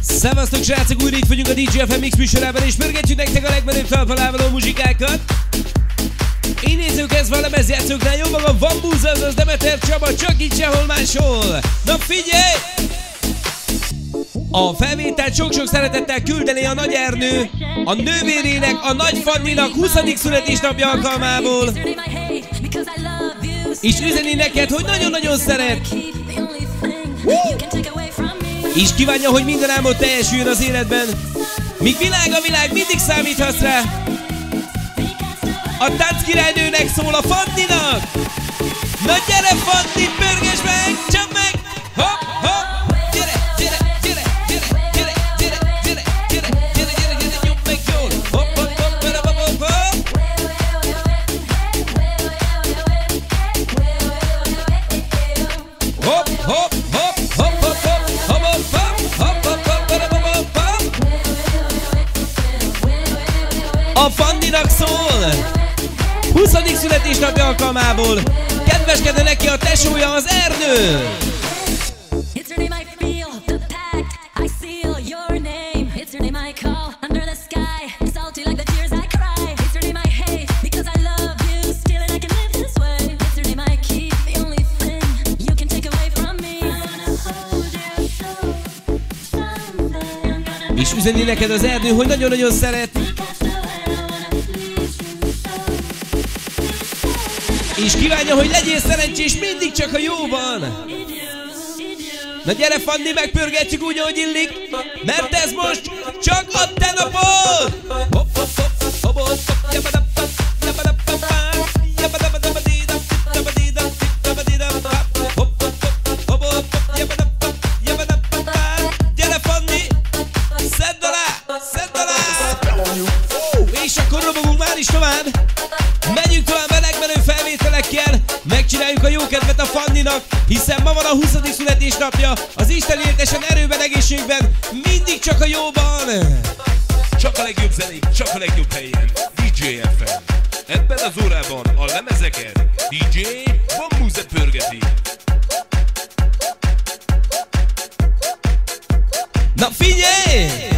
Szevasztok srácok, újra itt vagyunk a DJFM Mix műsorában, és pörgetjük nektek a legmenőbb talpalávaló muzsikákat. Én nézzük ez van a lemezjátszóknál, jó maga van búza, azaz Demeter Csaba, csak itt sehol máshol. Na figyelj! A felvételt sok-sok szeretettel küldeni a Nagy Ernő, a nővérének, a Nagy Fanninak 20. születésnapja alkalmából. És üzeni neked, hogy nagyon-nagyon szeret. És kívánja, hogy minden álmod teljesüljön az életben. Míg világ a világ, mindig számíthatsz rá. A tánc királynőnek szól a Fanninak. Na gyere Fanni, pörges meg, Robinak szól! 20. születésnapja alkalmából kedveskedne neki a tesója az erdő! és üzeni neked az erdő, hogy nagyon-nagyon szeret. És kívánja, hogy legyél szerencsés mindig csak a jóban! Na gyere Fanni, megpörgetjük úgy, ahogy illik, mert ez most csak a te napod! Hiszen ma van a 20. születésnapja, az Isten éltesen erőben, egészségben, mindig csak a jóban! Csak a legjobb zenék, csak a legjobb helyen. DJ FM. Ebben az órában a lemezeket DJ Bambuze pörgeti. Na figyelj!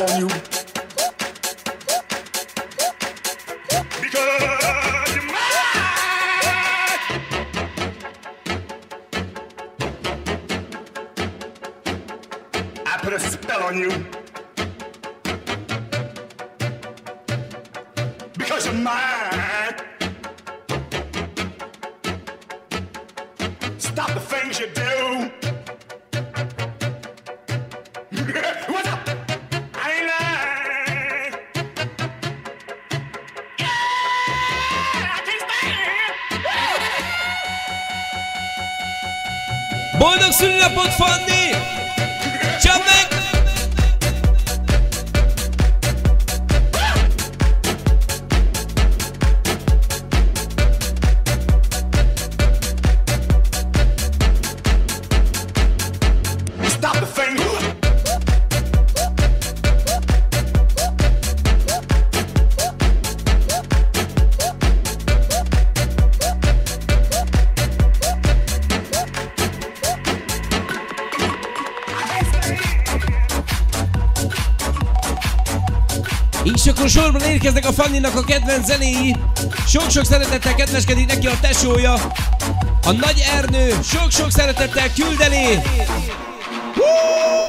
on you. I put a spell on you. Because you're mine. Stop the things you do. What's up? I ain't lying. Yeah, I can't Jumping. Akkor sorban érkeznek a Fanninak a kedvenc zenéi. Sok-sok szeretettel kedveskedik neki a tesója. A Nagy Ernő sok-sok szeretettel küldeni. Csak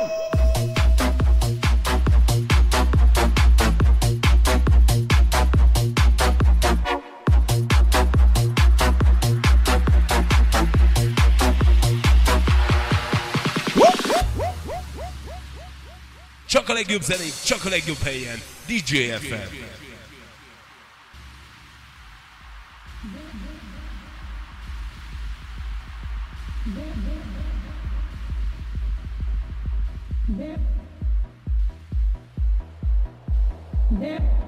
legjobb zenék, csak a legjobb helyen. DJ FM. There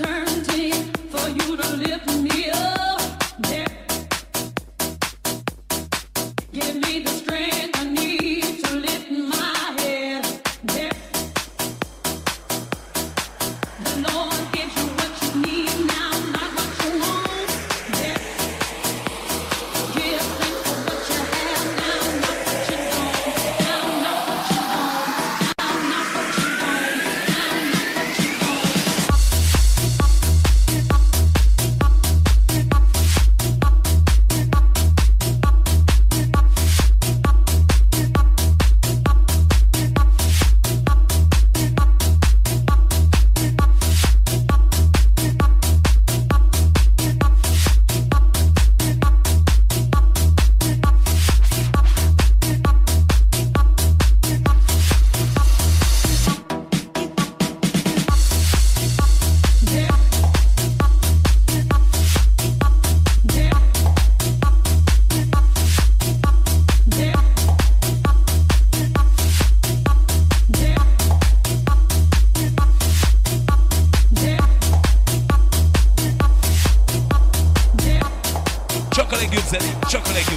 eternity for you to live near.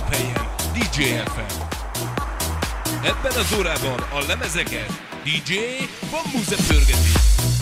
legtöbb helyen DJ FM. Ebben az órában a lemezeket DJ Van Muse pörgeti.